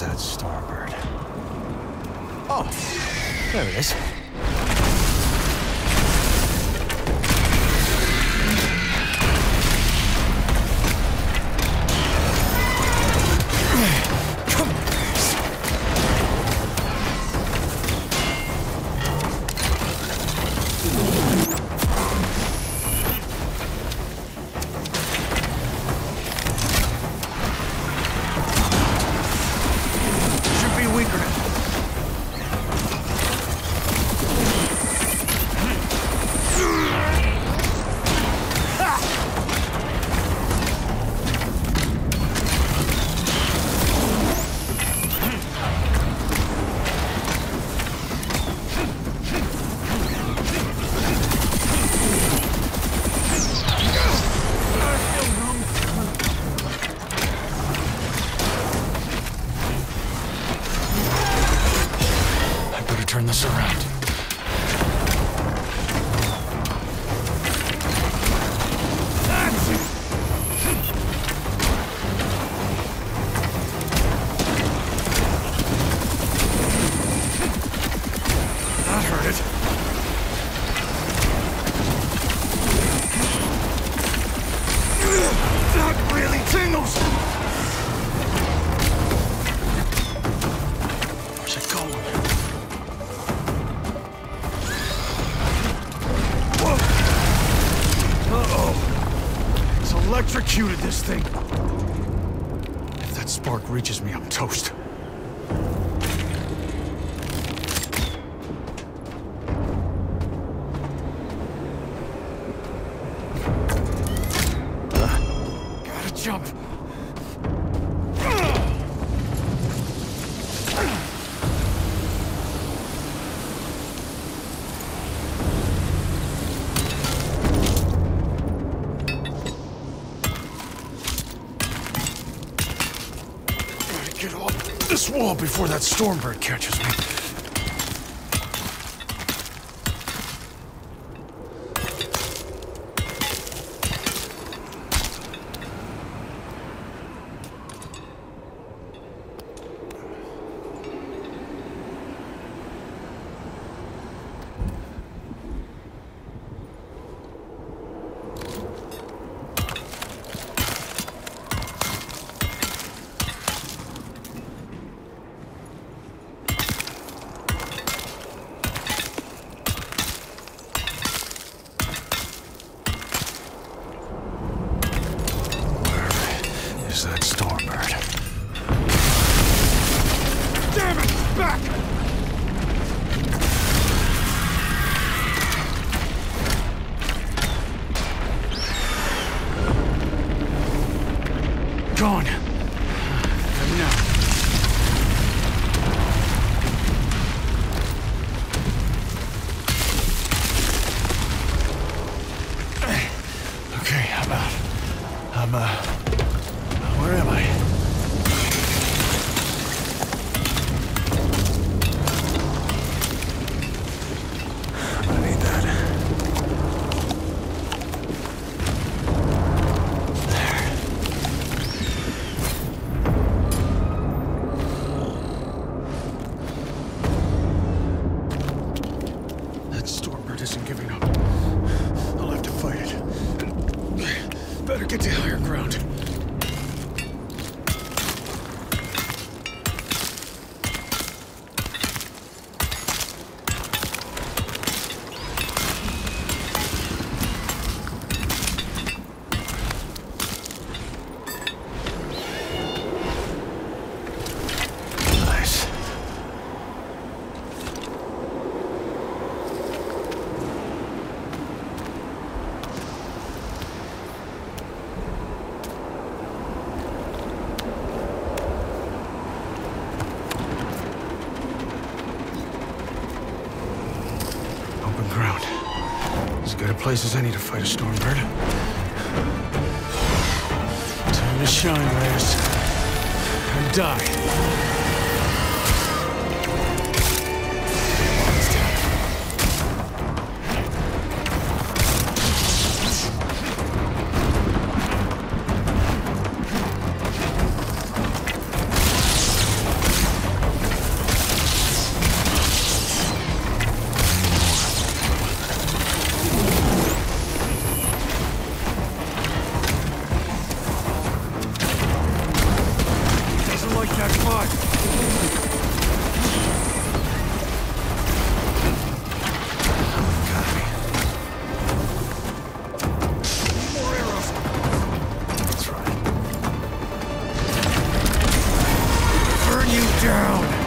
That stormbird? Oh, there it is. Electrocuted this thing. If that spark reaches me, I'm toast. Gotta jump. Gotta get off before that stormbird catches me. Better get to higher ground. As I any to fight a stormbird. Time to shine, Ryas. And die. down!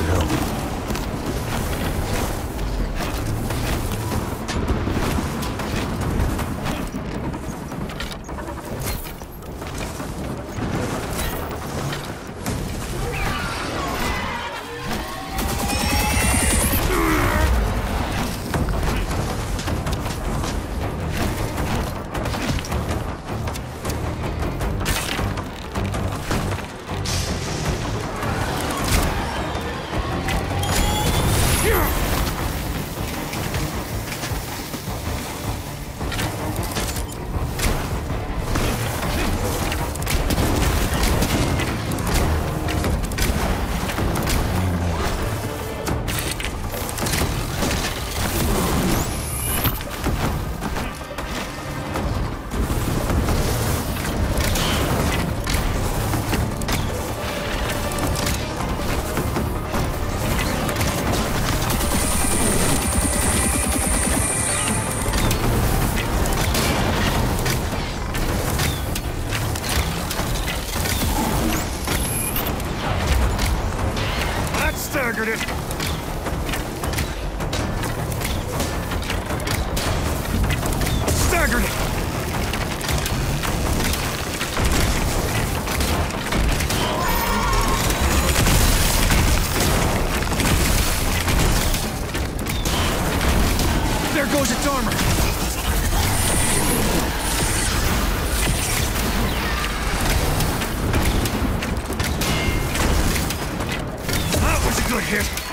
Chill. Staggered it! Staggered it! There goes its armor! Hit!